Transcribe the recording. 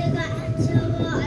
这个，这个。